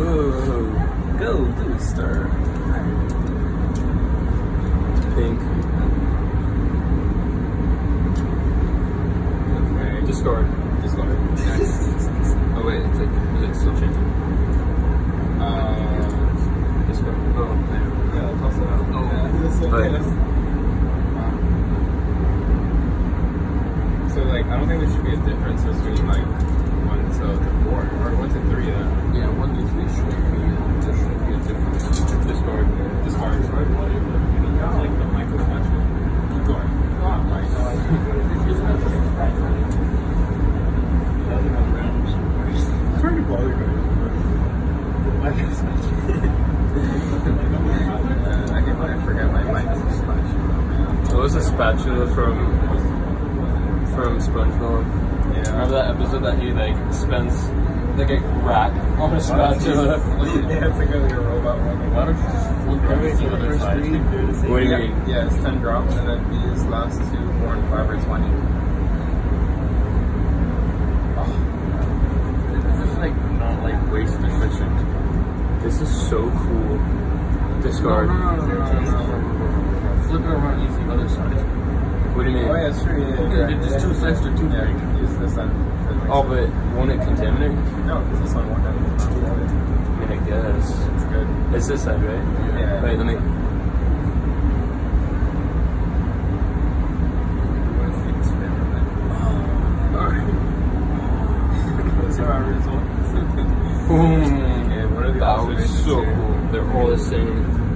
Whoa. Go, do star. Pink. Okay. Discard. Discard. oh wait, it's like is it still changing? Uh, Discard. Oh, man. yeah, toss it out. Oh. yeah, okay. Right. So like, I don't think there should be a difference between like one to, to four or one to three. Then Yeah, one to three should be, there should be a difference. discard, discard. Like the micro spatula. Keep going. Oh my god. Sorry to bother you guys. Like I. I can my mic is Fletcher. What was a spatula from from SpongeBob? Yeah. Remember that episode that he like spends like a rack on a spatula? yeah, it's like a, like a robot one. Why don't you just flip it to the other side? What do you yeah, mean? Yeah, it's 10 drops, and then these last two, 4 and 5 are 20. This is so cool. Discard. No, no, no, no, no, no. Flip it around, use the other side. What do you mean? Oh, yeah, sure, yeah. yeah, yeah there's two sides to two yeah, use this side. Oh, but won't it contaminate? No, because this one won't have it. I mean, I guess. It's good. It's this side, right? Yeah. Wait, let me... outfits. So cool. They're all the same.